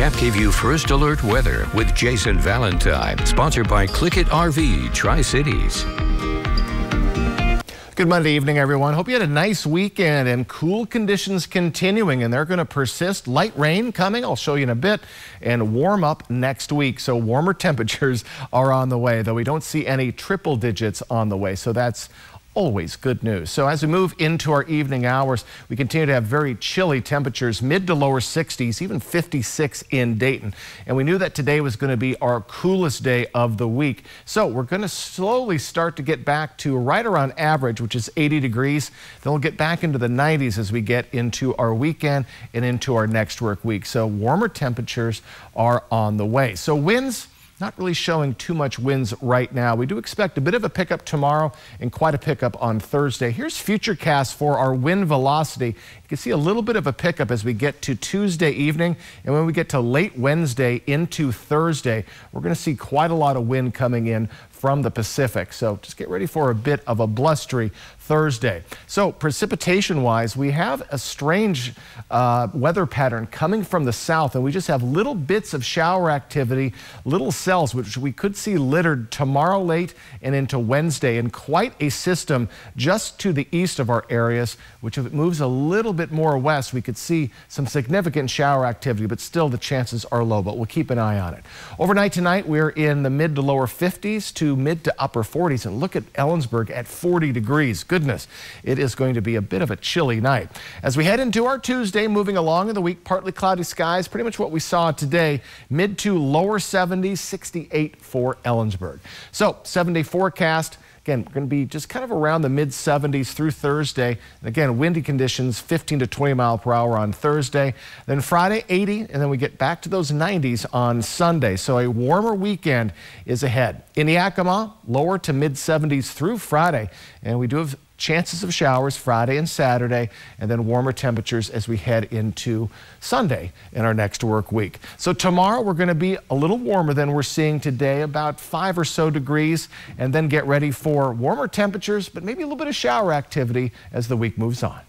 Chap gave you first alert weather with Jason Valentine, sponsored by Click It RV Tri Cities. Good Monday evening, everyone. Hope you had a nice weekend and cool conditions continuing, and they're going to persist. Light rain coming, I'll show you in a bit, and warm up next week. So warmer temperatures are on the way, though we don't see any triple digits on the way. So that's always good news. So as we move into our evening hours, we continue to have very chilly temperatures, mid to lower 60s, even 56 in Dayton. And we knew that today was going to be our coolest day of the week. So we're going to slowly start to get back to right around average, which is 80 degrees. Then we'll get back into the 90s as we get into our weekend and into our next work week. So warmer temperatures are on the way. So winds not really showing too much winds right now. We do expect a bit of a pickup tomorrow and quite a pickup on Thursday. Here's Futurecast for our wind velocity. You can see a little bit of a pickup as we get to Tuesday evening. And when we get to late Wednesday into Thursday, we're going to see quite a lot of wind coming in from the Pacific. So just get ready for a bit of a blustery Thursday. So precipitation wise, we have a strange uh, weather pattern coming from the south and we just have little bits of shower activity, little cells, which we could see littered tomorrow late and into Wednesday and quite a system just to the east of our areas, which if it moves a little bit more west, we could see some significant shower activity, but still the chances are low, but we'll keep an eye on it. Overnight tonight, we're in the mid to lower 50s to mid to upper 40s and look at Ellensburg at 40 degrees. Goodness, it is going to be a bit of a chilly night. As we head into our Tuesday, moving along in the week, partly cloudy skies, pretty much what we saw today, mid to lower 70s, 68 for Ellensburg. So, seven day forecast. Again, we're going to be just kind of around the mid 70s through Thursday. And again, windy conditions 15 to 20 mile per hour on Thursday. Then Friday 80, and then we get back to those 90s on Sunday. So a warmer weekend is ahead. In the Yakima, lower to mid 70s through Friday. And we do have chances of showers Friday and Saturday, and then warmer temperatures as we head into Sunday in our next work week. So tomorrow we're going to be a little warmer than we're seeing today, about five or so degrees, and then get ready for warmer temperatures, but maybe a little bit of shower activity as the week moves on.